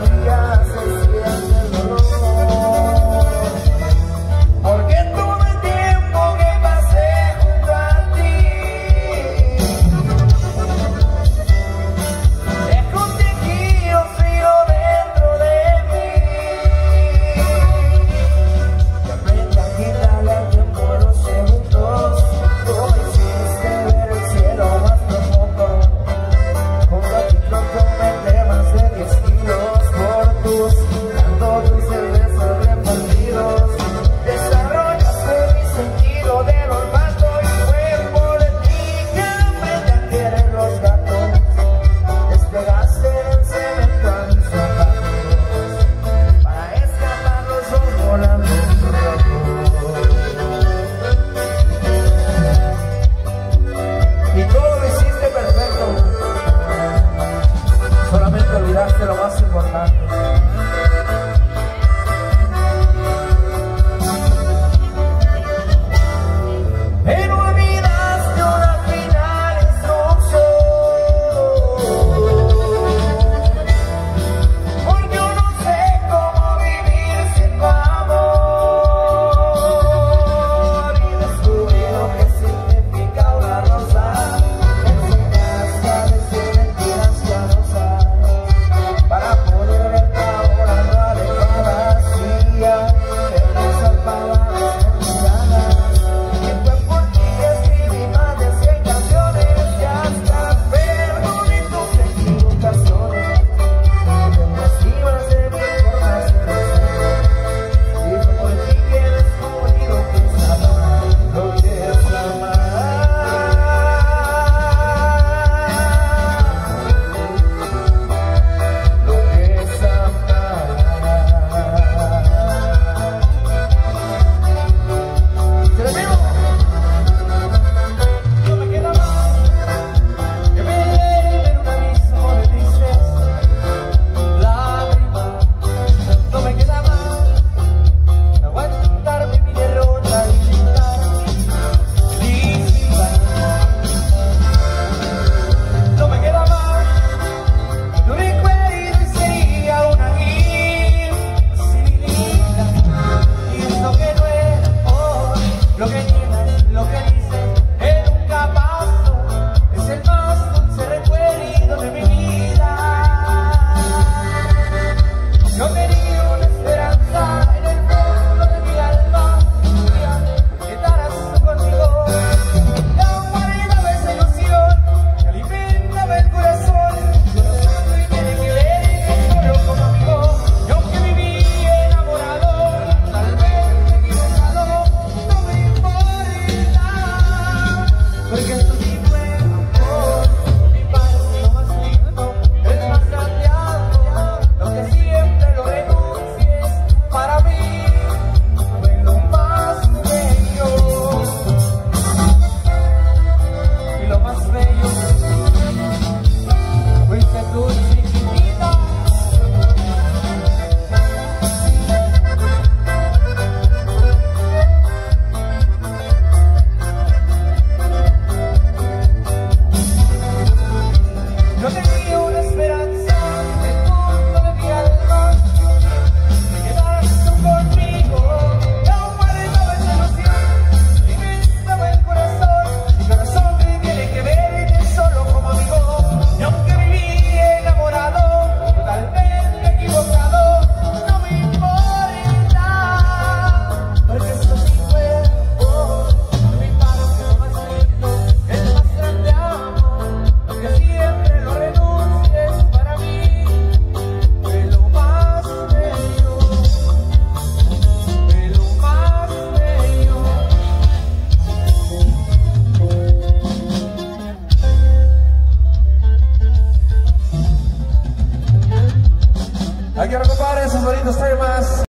sabía.